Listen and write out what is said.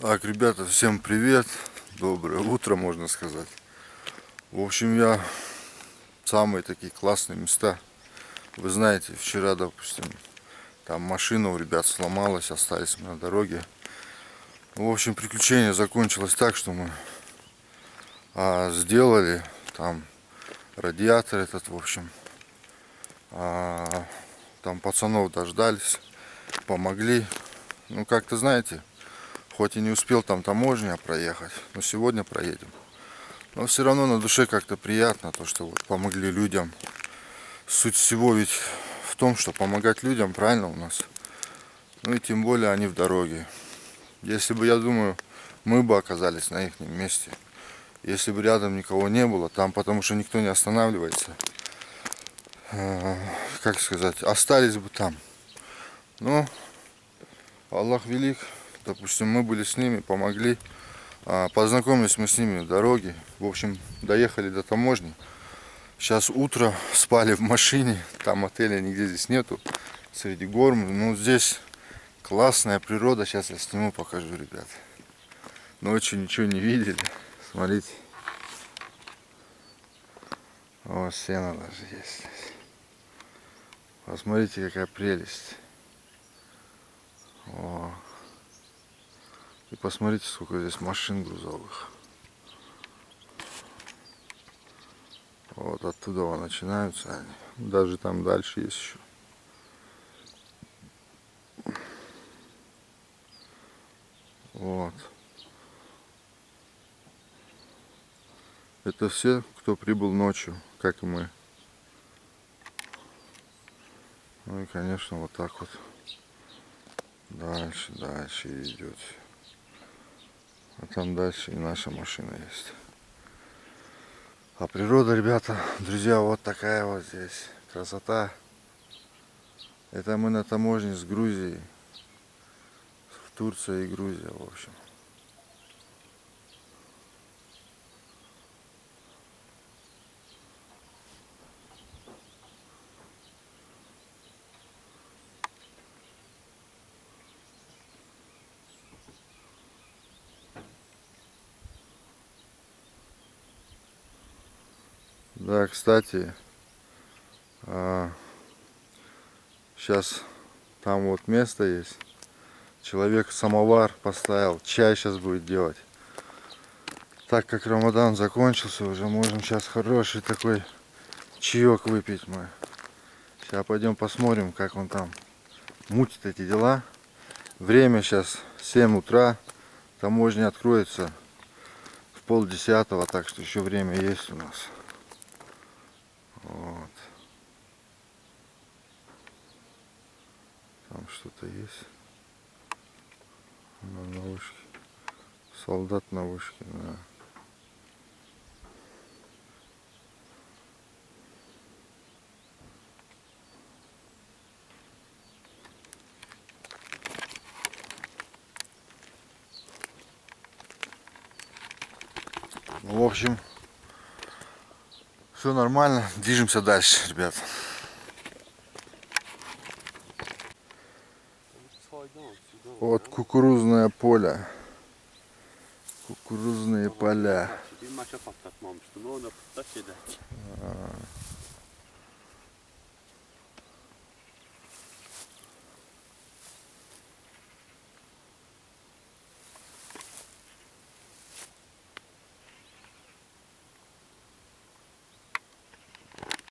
Так, ребята, всем привет. Доброе утро, можно сказать. В общем, я самые такие классные места. Вы знаете, вчера, допустим, там машина у ребят сломалась, остались мы на дороге. В общем, приключение закончилось так, что мы а, сделали там радиатор этот, в общем. А, там пацанов дождались, помогли. Ну, как-то, знаете, Хоть и не успел там таможня проехать, но сегодня проедем. Но все равно на душе как-то приятно, то, что вот помогли людям. Суть всего ведь в том, что помогать людям, правильно у нас. Ну и тем более они в дороге. Если бы, я думаю, мы бы оказались на их месте, если бы рядом никого не было, там потому что никто не останавливается, э, как сказать, остались бы там. Но Аллах велик, Допустим, мы были с ними, помогли. А, познакомились мы с ними на дороге. В общем, доехали до таможни. Сейчас утро, спали в машине. Там отеля нигде здесь нету. Среди гор. Ну, здесь классная природа. Сейчас я сниму, покажу, ребят. Ночью ничего не видели. Смотрите. О, сено даже есть здесь. Посмотрите, какая прелесть. О. И посмотрите, сколько здесь машин грузовых. Вот оттуда начинаются они. Даже там дальше есть еще. Вот. Это все, кто прибыл ночью, как и мы. Ну и, конечно, вот так вот дальше, дальше идет. А там дальше и наша машина есть. А природа, ребята, друзья, вот такая вот здесь. Красота. Это мы на таможне с Грузией. Турция и Грузия, в общем. Да, кстати, сейчас а, там вот место есть. Человек самовар поставил, чай сейчас будет делать. Так как Рамадан закончился, уже можем сейчас хороший такой чаек выпить мы. Сейчас пойдем посмотрим, как он там мутит эти дела. Время сейчас 7 утра, таможня откроется в пол десятого, так что еще время есть у нас. Вот. Там что-то есть. На, на вышке. Солдат на вышке, да. В общем, все нормально, движемся дальше, ребят. Вот кукурузное поле. Кукурузные поля.